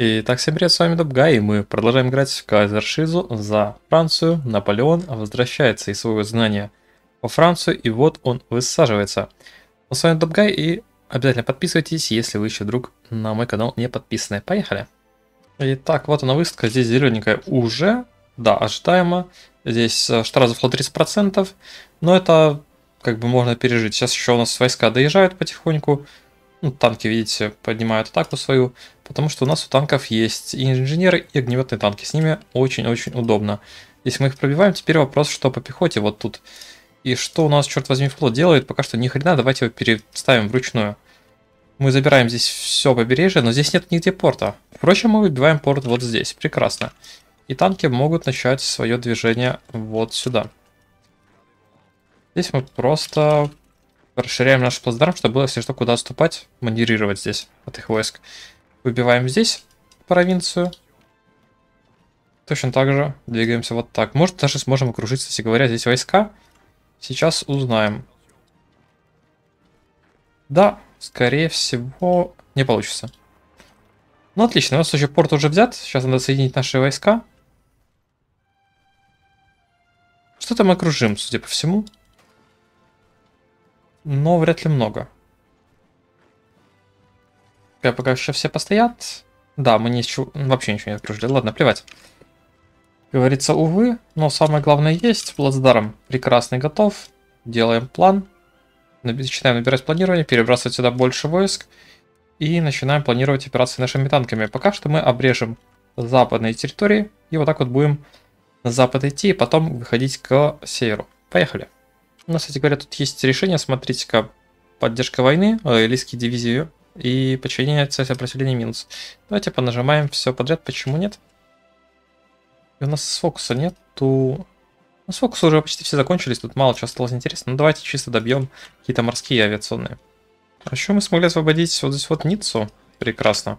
Итак, всем привет, с вами Добгай, и мы продолжаем играть в Кайзершизу за Францию. Наполеон возвращается из своего знания по Францию, и вот он высаживается. Ну, с вами Добгай, и обязательно подписывайтесь, если вы еще вдруг на мой канал не подписаны. Поехали! Итак, вот она выставка, здесь зелененькая уже, да, ожидаемо. Здесь э, штраф за флот 30%, но это как бы можно пережить. Сейчас еще у нас войска доезжают потихоньку, ну, танки, видите, поднимают атаку свою, потому что у нас у танков есть и инженеры, и огнеметные танки. С ними очень-очень удобно. Если мы их пробиваем, теперь вопрос, что по пехоте вот тут. И что у нас, черт возьми, флот делает, пока что ни хрена, давайте его переставим вручную. Мы забираем здесь все побережье, но здесь нет нигде порта. Впрочем, мы выбиваем порт вот здесь. Прекрасно. И танки могут начать свое движение вот сюда. Здесь мы просто Расширяем наш плацдарм, чтобы было, если что, куда отступать, маневрировать здесь от их войск. Выбиваем здесь провинцию. Точно так же двигаемся вот так. Может, даже сможем окружить, кстати говоря, здесь войска. Сейчас узнаем. Да, скорее всего, не получится. Ну, отлично, у нас уже порт уже взят. Сейчас надо соединить наши войска. Что-то мы окружим, судя по всему но вряд ли много. Я пока еще все постоят. Да, мы ничего, вообще ничего не окружили. Ладно, плевать. Говорится, увы, но самое главное есть. Плацдарм прекрасный готов. Делаем план. Начинаем набирать планирование, перебрасывать сюда больше войск. И начинаем планировать операции нашими танками. Пока что мы обрежем западные территории. И вот так вот будем на запад идти, и потом выходить к северу. Поехали. У нас, кстати говоря, тут есть решение, смотрите-ка, поддержка войны, э, дивизии и подчинение цель сопротивления минус. Давайте понажимаем все подряд, почему нет? И у нас с фокуса нету... Ну, с фокуса уже почти все закончились, тут мало чего осталось интересно. Ну, давайте чисто добьем какие-то морские авиационные. А еще мы смогли освободить вот здесь вот Ниццу. Прекрасно.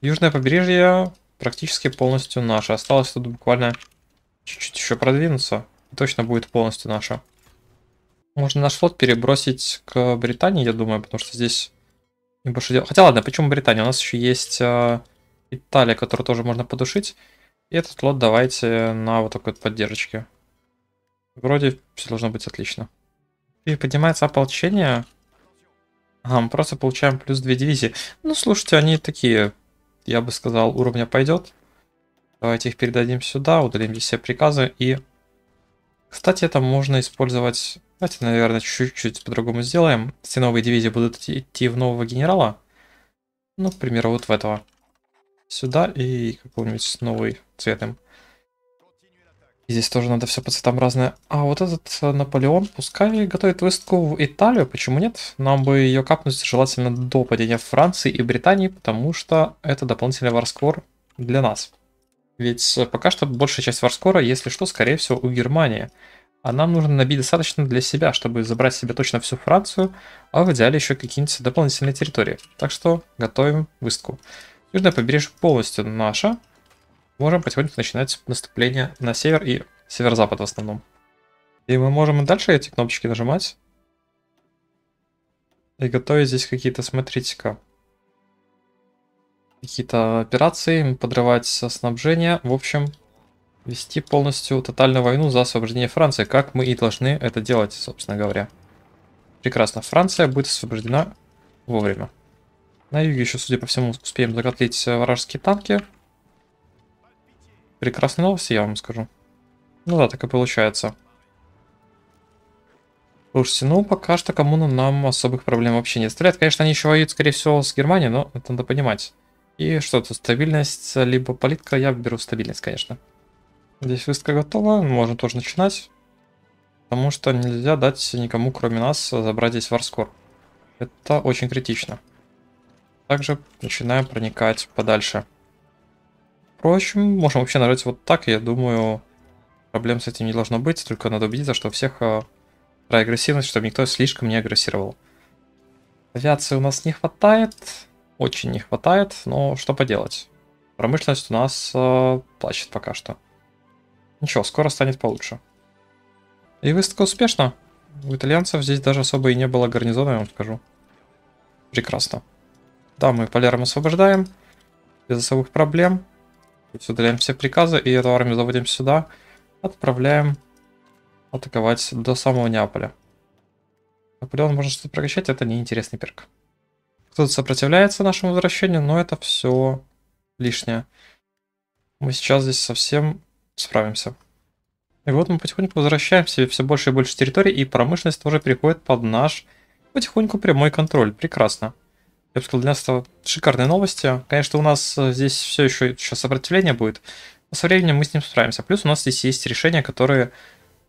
Южное побережье практически полностью наше. Осталось тут буквально чуть-чуть еще продвинуться точно будет полностью наша. Можно наш флот перебросить к Британии, я думаю, потому что здесь не больше дел. Хотя ладно, почему Британия? У нас еще есть э, Италия, которую тоже можно подушить. И этот флот давайте на вот такой вот поддержке. Вроде все должно быть отлично. И поднимается ополчение. Ага, мы просто получаем плюс 2 дивизии. Ну, слушайте, они такие, я бы сказал, уровня пойдет. Давайте их передадим сюда, удалим здесь все приказы и кстати, это можно использовать... Давайте, наверное, чуть-чуть по-другому сделаем. Все новые дивизии будут идти в нового генерала. Ну, к примеру, вот в этого. Сюда и какой-нибудь новый цветом. здесь тоже надо все по цветам разное. А вот этот э, Наполеон, пускай готовит выставку в Италию, почему нет? Нам бы ее капнуть желательно до падения Франции и Британии, потому что это дополнительный варскор для нас. Ведь пока что большая часть варскора, если что, скорее всего, у Германии. А нам нужно набить достаточно для себя, чтобы забрать себе точно всю Францию, а в идеале еще какие-нибудь дополнительные территории. Так что готовим выставку. Южное побережье полностью наше. Можем потихоньку начинать наступление на север и северо-запад в основном. И мы можем и дальше эти кнопочки нажимать. И готовить здесь какие-то, смотрите-ка, какие-то операции, подрывать снабжение. В общем, вести полностью тотальную войну за освобождение Франции, как мы и должны это делать, собственно говоря. Прекрасно. Франция будет освобождена вовремя. На юге еще, судя по всему, успеем заготлить вражеские танки. Прекрасные новости, я вам скажу. Ну да, так и получается. Слушайте, ну пока что коммуна нам особых проблем вообще не оставляет. Конечно, они еще воюют, скорее всего, с Германией, но это надо понимать. И что тут, стабильность, либо политика, я беру стабильность, конечно. Здесь выставка готова, можно тоже начинать. Потому что нельзя дать никому, кроме нас, забрать здесь варскор. Это очень критично. Также начинаем проникать подальше. Впрочем, можем вообще нажать вот так, я думаю, проблем с этим не должно быть, только надо убедиться, что всех э, агрессивность, чтобы никто слишком не агрессировал. Авиации у нас не хватает, очень не хватает, но что поделать. Промышленность у нас э, плачет пока что. Ничего, скоро станет получше. И выставка успешна. У итальянцев здесь даже особо и не было гарнизона, я вам скажу. Прекрасно. Да, мы поляром освобождаем. без особых проблем. Здесь удаляем все приказы и эту армию заводим сюда. Отправляем атаковать до самого Неаполя. Наполеон может что-то прокачать, это неинтересный перк. Кто-то сопротивляется нашему возвращению, но это все лишнее. Мы сейчас здесь совсем справимся. И вот мы потихоньку возвращаемся все больше и больше территорий, и промышленность тоже переходит под наш потихоньку прямой контроль. Прекрасно. Я бы сказал, для нас это шикарные новости. Конечно, у нас э, здесь все еще сейчас сопротивление будет, но со временем мы с ним справимся. Плюс у нас здесь есть решения, которые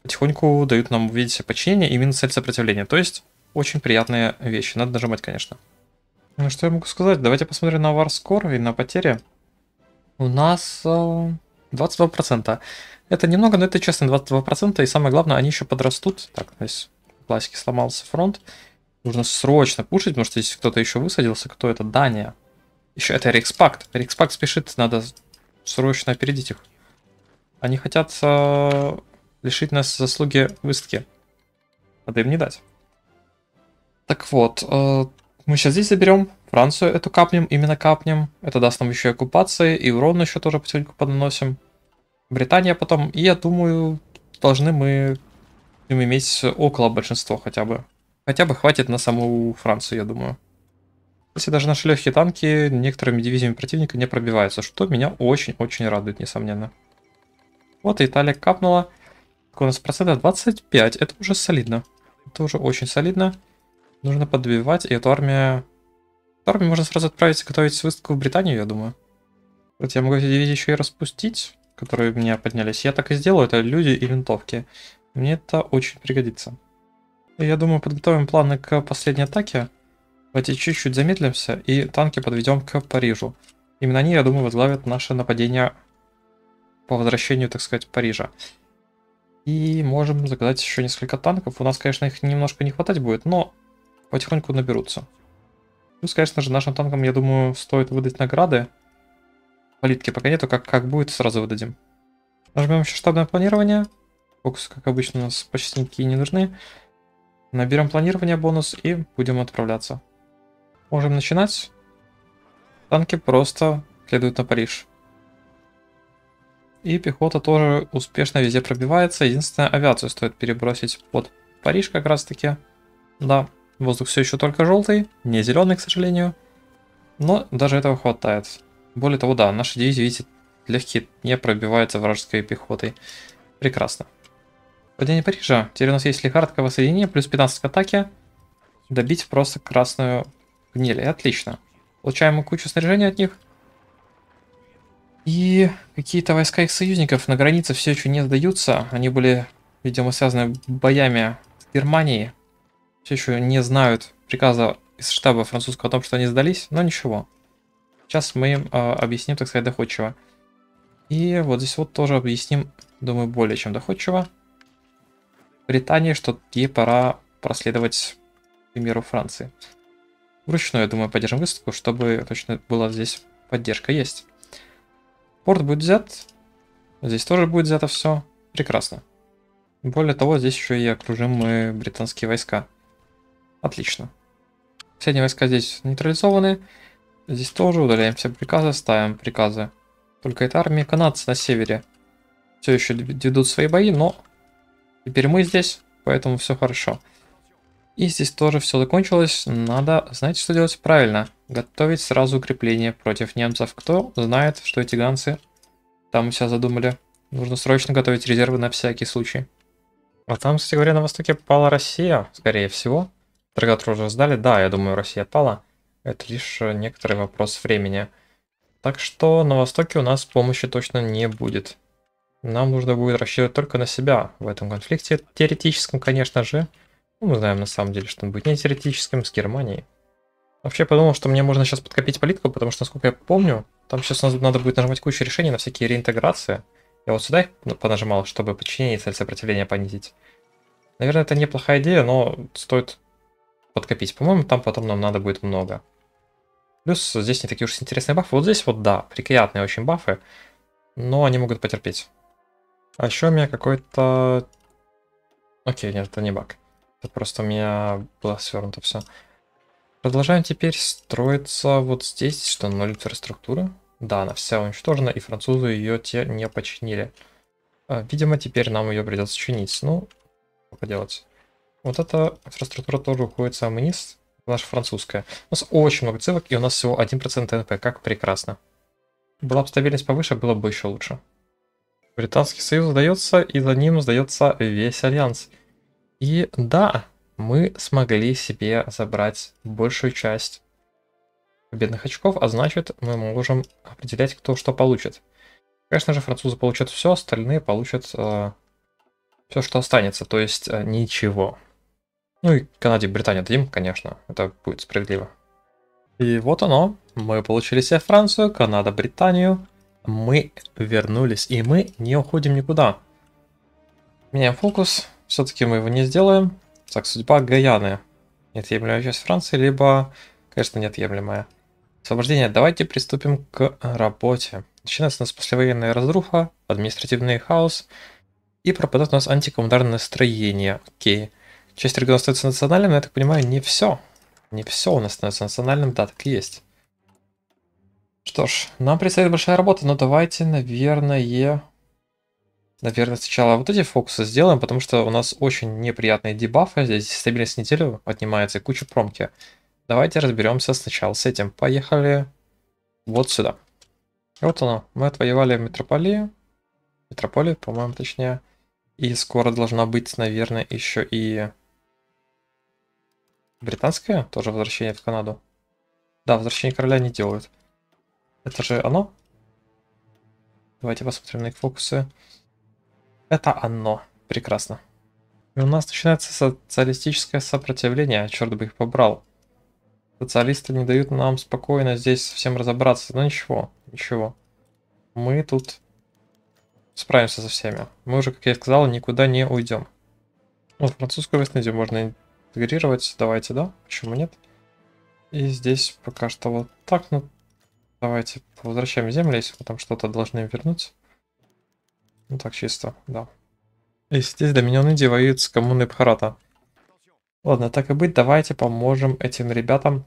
потихоньку дают нам увидеть подчинение и минус цель сопротивления. То есть, очень приятные вещи. Надо нажимать, конечно. Ну, что я могу сказать? Давайте посмотрим на Варскор и на потери. У нас 22%. Э, это немного, но это честно 22%. И самое главное, они еще подрастут. Так, здесь классики сломался фронт. Нужно срочно пушить, потому что здесь кто-то еще высадился. Кто это? Дания. Еще это Рекспакт. Рекспакт спешит, надо срочно опередить их. Они хотят э, лишить нас заслуги выставки. Надо им не дать. Так вот, э, мы сейчас здесь заберем Францию, эту капнем, именно капнем. Это даст нам еще оккупации, и урон еще тоже потихоньку подносим. Британия потом, и я думаю, должны мы иметь около большинства хотя бы. Хотя бы хватит на саму Францию, я думаю. Если даже наши легкие танки некоторыми дивизиями противника не пробиваются, что меня очень-очень радует, несомненно. Вот Италия капнула. Сколько у нас процентов? 25. Это уже солидно. Это уже очень солидно. Нужно подбивать, и эту армию... Эту армию можно сразу отправить готовить выставку в Британию, я думаю. Вот я могу эти дивизии еще и распустить, которые у меня поднялись. Я так и сделаю, это люди и винтовки. Мне это очень пригодится. Я думаю, подготовим планы к последней атаке. Давайте чуть-чуть замедлимся и танки подведем к Парижу. Именно они, я думаю, возглавят наше нападение по возвращению, так сказать, Парижа. И можем заказать еще несколько танков. У нас, конечно, их немножко не хватать будет, но потихоньку наберутся. Плюс, конечно же, нашим танкам, я думаю, стоит выдать награды. Политки пока нету, как, как будет, сразу выдадим. Нажмем еще штабное планирование. Фокус, как обычно, у нас почти никакие не нужны. Наберем планирование бонус и будем отправляться. Можем начинать. Танки просто следуют на Париж. И пехота тоже успешно везде пробивается. Единственное, авиацию стоит перебросить под Париж как раз таки. Да, воздух все еще только желтый, не зеленый, к сожалению. Но даже этого хватает. Более того, да, наши дивизии, видите, легкие не пробиваются вражеской пехотой. Прекрасно. Падение Парижа. Теперь у нас есть лихардковое соединение, плюс 15 к атаке. Добить просто красную гниль. Отлично. Получаем кучу снаряжения от них. И какие-то войска их союзников на границе все еще не сдаются. Они были, видимо, связаны боями с Германией. Все еще не знают приказа из штаба французского о том, что они сдались, но ничего. Сейчас мы им э, объясним, так сказать, доходчиво. И вот здесь вот тоже объясним, думаю, более чем доходчиво. Британии, что ей пора проследовать примеру Франции. Вручную, я думаю, поддержим выставку, чтобы точно была здесь поддержка есть. Порт будет взят. Здесь тоже будет взято все. Прекрасно. Более того, здесь еще и окружим мы британские войска. Отлично. Последние войска здесь нейтрализованы. Здесь тоже удаляем все приказы, ставим приказы. Только это армии канадцы на севере. Все еще ведут свои бои, но Теперь мы здесь, поэтому все хорошо. И здесь тоже все закончилось. Надо, знаете, что делать? Правильно. Готовить сразу укрепление против немцев. Кто знает, что эти ганцы там все задумали. Нужно срочно готовить резервы на всякий случай. А там, кстати говоря, на востоке пала Россия, скорее всего. Драгатор уже сдали. Да, я думаю, Россия пала. Это лишь некоторый вопрос времени. Так что на востоке у нас помощи точно не будет. Нам нужно будет рассчитывать только на себя в этом конфликте. Теоретическом, конечно же. Ну, мы знаем на самом деле, что он будет не теоретическим с Германией. Вообще подумал, что мне можно сейчас подкопить политику, потому что, насколько я помню, там сейчас надо будет нажимать кучу решений на всякие реинтеграции. Я вот сюда их понажимал, чтобы подчинение и цель сопротивления понизить. Наверное, это неплохая идея, но стоит подкопить. По-моему, там потом нам надо будет много. Плюс здесь не такие уж интересные бафы. Вот здесь вот, да, приятные очень бафы, но они могут потерпеть. А еще у меня какой-то... Окей, нет, это не баг. Это просто у меня было свернуто все. Продолжаем теперь строиться вот здесь, что ноль инфраструктуры. Да, она вся уничтожена, и французы ее те не починили. А, видимо, теперь нам ее придется чинить. Ну, что поделать. Вот эта инфраструктура тоже уходит самый низ. Наша французская. У нас очень много цивок, и у нас всего 1% НП. Как прекрасно. Была бы стабильность повыше, было бы еще лучше. Британский союз сдается, и за ним сдается весь альянс. И да, мы смогли себе забрать большую часть победных очков, а значит мы можем определять, кто что получит. Конечно же, французы получат все, остальные получат э, все, что останется, то есть э, ничего. Ну и Канаде и Британии дадим, конечно, это будет справедливо. И вот оно, мы получили себе Францию, Канада, Британию. Мы вернулись, и мы не уходим никуда. Меняем фокус, все-таки мы его не сделаем. Так, судьба Гаяны. Неотъемлемая часть Франции, либо, конечно, неотъемлемая. Освобождение. Давайте приступим к работе. Начинается у нас послевоенная разруха, административный хаос, и пропадает у нас антикоммунарное настроение. Окей. Часть региона остается национальным, но я так понимаю, не все. Не все у нас становится национальным, да, так и есть. Что ж, нам предстоит большая работа, но давайте, наверное... Наверное, сначала вот эти фокусы сделаем, потому что у нас очень неприятные дебафы. Здесь стабильность неделю отнимается и куча промки. Давайте разберемся сначала с этим. Поехали вот сюда. вот оно. Мы отвоевали метрополию. Метрополию, по-моему, точнее. И скоро должна быть, наверное, еще и британское тоже возвращение в Канаду. Да, возвращение короля не делают. Это же оно? Давайте посмотрим на их фокусы. Это оно. Прекрасно. И у нас начинается социалистическое сопротивление. Черт бы их побрал. Социалисты не дают нам спокойно здесь всем разобраться. Но ничего, ничего. Мы тут справимся со всеми. Мы уже, как я сказал, никуда не уйдем. Вот французскую вест можно интегрировать. Давайте, да? Почему нет? И здесь пока что вот так. Ну, давайте возвращаем земли, если мы там что-то должны вернуть. Ну так чисто, да. И здесь Доминион Индии воюет с коммуной Бхарата. Ладно, так и быть, давайте поможем этим ребятам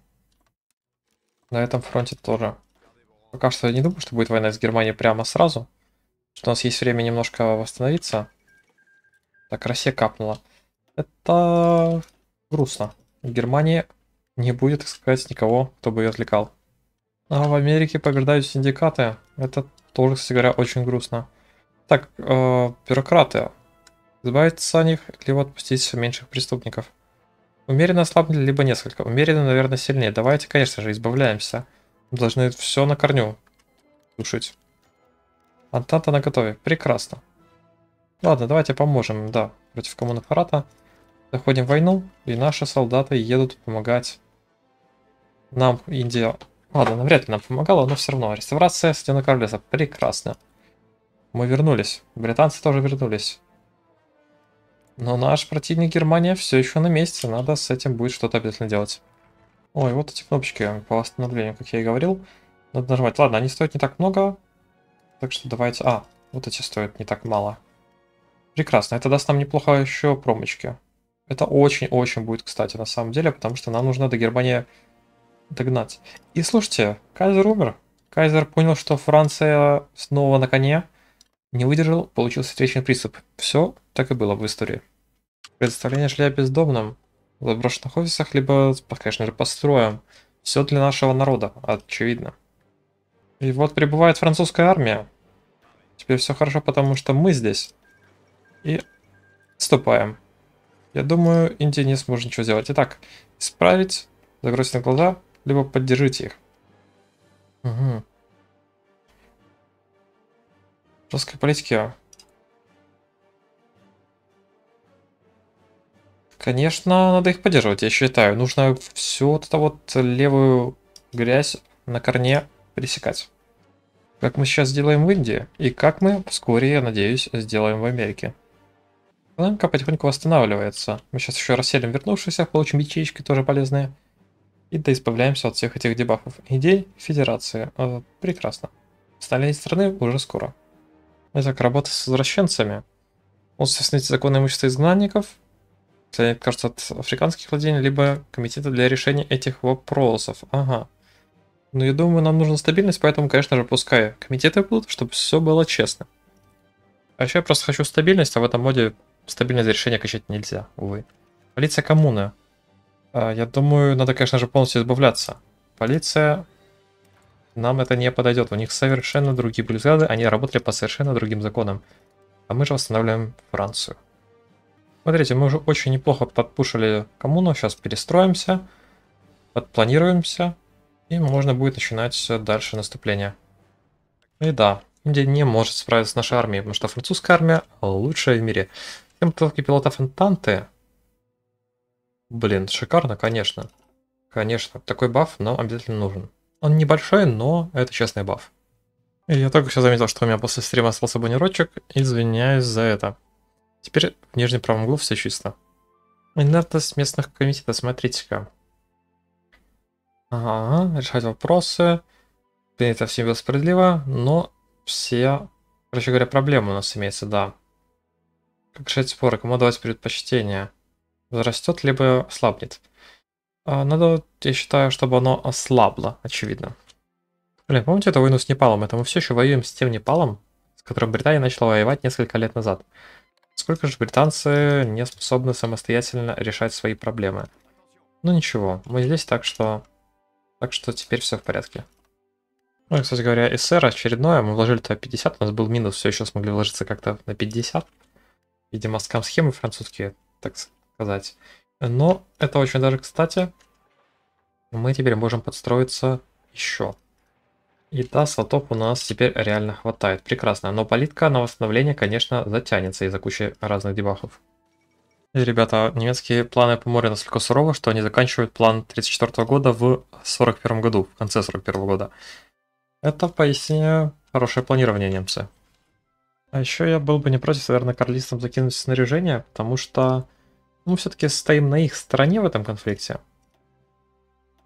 на этом фронте тоже. Пока что я не думаю, что будет война с Германией прямо сразу. Что у нас есть время немножко восстановиться. Так, Россия капнула. Это грустно. В Германии не будет, так сказать, никого, кто бы ее отвлекал. А в Америке побеждают синдикаты. Это тоже, кстати говоря, очень грустно. Так, э, бюрократы. Избавиться от них, либо отпустить меньших преступников. Умеренно ослабли, либо несколько. Умеренно, наверное, сильнее. Давайте, конечно же, избавляемся. Должны все на корню тушить. Антанта на готове. Прекрасно. Ладно, давайте поможем да, против коммунаппарата. Заходим в войну, и наши солдаты едут помогать нам, Индия. Ладно, навряд ли нам помогала, но все равно. Реставрация Стены Королеса. Прекрасно. Мы вернулись. Британцы тоже вернулись. Но наш противник Германия все еще на месте. Надо с этим будет что-то обязательно делать. Ой, вот эти кнопочки по восстановлению, как я и говорил. Надо нажимать. Ладно, они стоят не так много. Так что давайте... А, вот эти стоят не так мало. Прекрасно. Это даст нам неплохо еще промочки. Это очень-очень будет, кстати, на самом деле, потому что нам нужно до Германии догнать. И слушайте, Кайзер умер. Кайзер понял, что Франция снова на коне. Не выдержал, получился встречный приступ. Все так и было в истории. Представление жилья бездомным в заброшенных офисах, либо, конечно же, построим. Все для нашего народа, очевидно. И вот прибывает французская армия. Теперь все хорошо, потому что мы здесь. И отступаем. Я думаю, Индия не сможет ничего сделать. Итак, исправить, загрузить на глаза, либо поддержите их. Угу. Жесткой политики Конечно, надо их поддерживать, я считаю. Нужно всю вот эту вот левую грязь на корне пресекать. Как мы сейчас сделаем в Индии, и как мы вскоре, я надеюсь, сделаем в Америке. Экономика потихоньку восстанавливается. Мы сейчас еще расселим вернувшихся, получим ячейки тоже полезные. И да избавляемся от всех этих дебафов. Идей Федерации. Э, прекрасно. Остальные страны уже скоро. Итак, работа с возвращенцами. Установить законы имущества изгнанников, кстати, кажется, от африканских владений, либо комитета для решения этих вопросов. Ага. Но я думаю, нам нужна стабильность, поэтому, конечно же, пускай комитеты будут, чтобы все было честно. А еще я просто хочу стабильность, а в этом моде стабильность решения качать нельзя, увы. Полиция коммуны. А, я думаю, надо, конечно же, полностью избавляться. Полиция... Нам это не подойдет. У них совершенно другие были взгляды, они работали по совершенно другим законам. А мы же восстанавливаем Францию. Смотрите, мы уже очень неплохо подпушили коммуну. Сейчас перестроимся, подпланируемся. И можно будет начинать дальше наступление. И да, Индия не может справиться с нашей армией, потому что французская армия лучшая в мире. Темпловки пилота Фонтанты. Блин, шикарно, конечно. Конечно, такой баф нам обязательно нужен. Он небольшой, но это честный баф. Я только что заметил, что у меня после стрима остался баннерочек. Извиняюсь за это. Теперь в нижнем правом углу все чисто. Инертность местных комитетов, смотрите-ка. Ага, решать вопросы. Это все справедливо, но все, короче говоря, проблемы у нас имеется, да. Как решать споры, кому давать предпочтение? Возрастет, либо ослабнет. А, надо, я считаю, чтобы оно ослабло, очевидно. Блин, помните эту войну с Непалом? Это мы все еще воюем с тем Непалом, с которым Британия начала воевать несколько лет назад. Сколько же британцы не способны самостоятельно решать свои проблемы? Ну ничего, мы здесь, так что так что теперь все в порядке. Ну и, кстати говоря, СР очередное, мы вложили туда 50, у нас был минус, все еще смогли вложиться как-то на 50. Видимо, скам-схемы французские, так сказать. Но это очень даже кстати. Мы теперь можем подстроиться еще. И да, слотов у нас теперь реально хватает. Прекрасно. Но политка на восстановление, конечно, затянется из-за кучи разных дебафов. И, ребята, немецкие планы по морю настолько суровы, что они заканчивают план 34 года в 41 году, в конце 41 года. Это поистине хорошее планирование немцы. А еще я был бы не против, наверное, карлистам закинуть снаряжение, потому что мы все-таки стоим на их стороне в этом конфликте.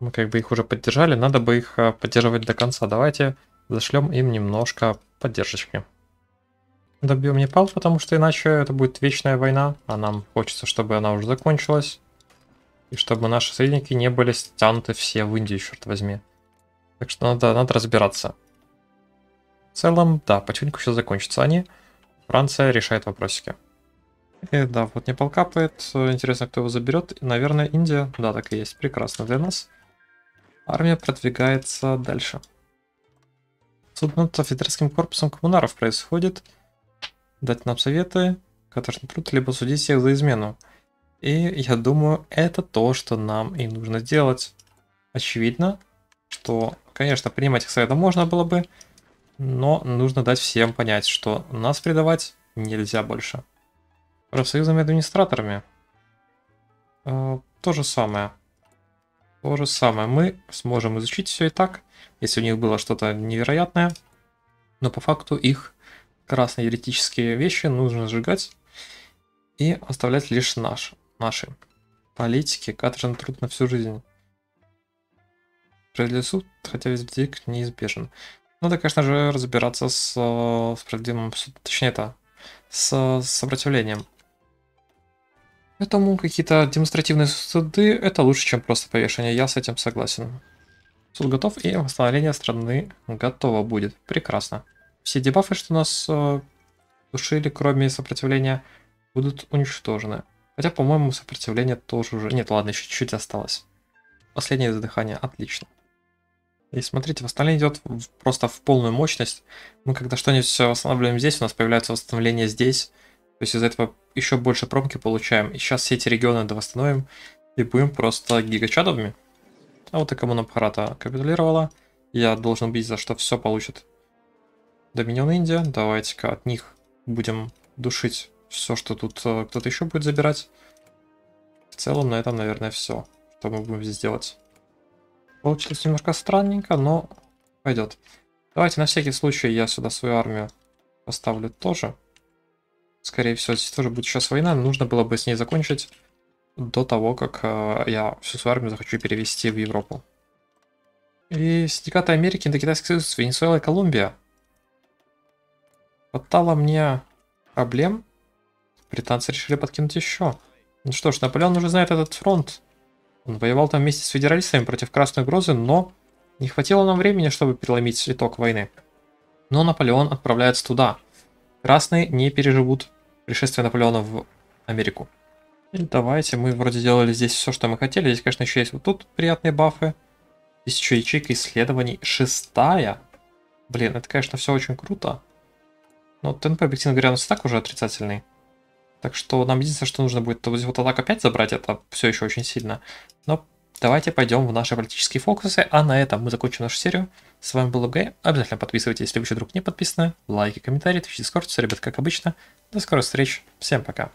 Мы как бы их уже поддержали, надо бы их а, поддерживать до конца. Давайте зашлем им немножко поддержки добьем Непал, потому что иначе это будет вечная война, а нам хочется, чтобы она уже закончилась. И чтобы наши союзники не были стянуты все в Индию, черт возьми. Так что надо, надо разбираться. В целом, да, потихоньку все закончится. Они, Франция решает вопросики. И да, вот Непал капает. Интересно, кто его заберет. Наверное, Индия. Да, так и есть. Прекрасно для нас. Армия продвигается дальше. Суд над офицерским корпусом коммунаров происходит дать нам советы, которые труд, либо судить всех за измену. И я думаю, это то, что нам и нужно делать. Очевидно, что, конечно, принимать их советы можно было бы, но нужно дать всем понять, что нас предавать нельзя больше. Профсоюзными администраторами э, то же самое. То же самое. Мы сможем изучить все и так, если у них было что-то невероятное, но по факту их красные еретические вещи нужно сжигать и оставлять лишь наш, наши политики, каторжный труд на всю жизнь. Справедливый суд, хотя весь бдик неизбежен. Надо, конечно же, разбираться с э, справедливым точнее это, с сопротивлением. Поэтому какие-то демонстративные суды это лучше, чем просто повешение. Я с этим согласен. Суд готов и восстановление страны готово будет. Прекрасно. Все дебафы, что нас э, душили, кроме сопротивления, будут уничтожены. Хотя, по-моему, сопротивление тоже уже... Нет, ладно, еще чуть-чуть осталось. Последнее задыхание, отлично. И смотрите, восстановление идет просто в полную мощность. Мы когда что-нибудь восстанавливаем здесь, у нас появляется восстановление здесь. То есть из-за этого еще больше промки получаем. И сейчас все эти регионы довосстановим и будем просто гигачадовыми. А вот и коммуна Бхарата капитулировала. Я должен убедить, за что все получит Доминион Индия. Давайте-ка от них будем душить все, что тут э, кто-то еще будет забирать. В целом на этом, наверное, все, что мы будем здесь делать. Получилось немножко странненько, но пойдет. Давайте на всякий случай я сюда свою армию поставлю тоже. Скорее всего, здесь тоже будет сейчас война. Нужно было бы с ней закончить до того, как э, я всю свою армию захочу перевести в Европу. И Синдикаты Америки, Индокитайский союз, Венесуэла и Колумбия. Хватало мне проблем. Британцы решили подкинуть еще. Ну что ж, Наполеон уже знает этот фронт. Он воевал там вместе с федералистами против Красной Угрозы, но Не хватило нам времени, чтобы переломить цветок войны. Но Наполеон отправляется туда. Красные не переживут пришествие Наполеона в Америку. Давайте, мы вроде делали здесь все, что мы хотели. Здесь, конечно, еще есть вот тут приятные бафы. Здесь еще ячейка исследований. Шестая. Блин, это, конечно, все очень круто. Но темп, объективно говоря, у нас и так уже отрицательный. Так что нам единственное, что нужно будет, то вот вот атак опять забрать, это все еще очень сильно. Но давайте пойдем в наши политические фокусы, а на этом мы закончим нашу серию. С вами был ЛГ, обязательно подписывайтесь, если вы еще вдруг не подписаны, лайки, комментарии, твич, дискорд, все, ребят, как обычно. До скорых встреч, всем пока.